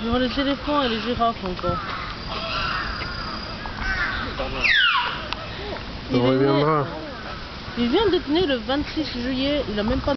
Il y aura les éléphants et les girafes encore. Il. Il vient d'être né le 26 juillet, il a même pas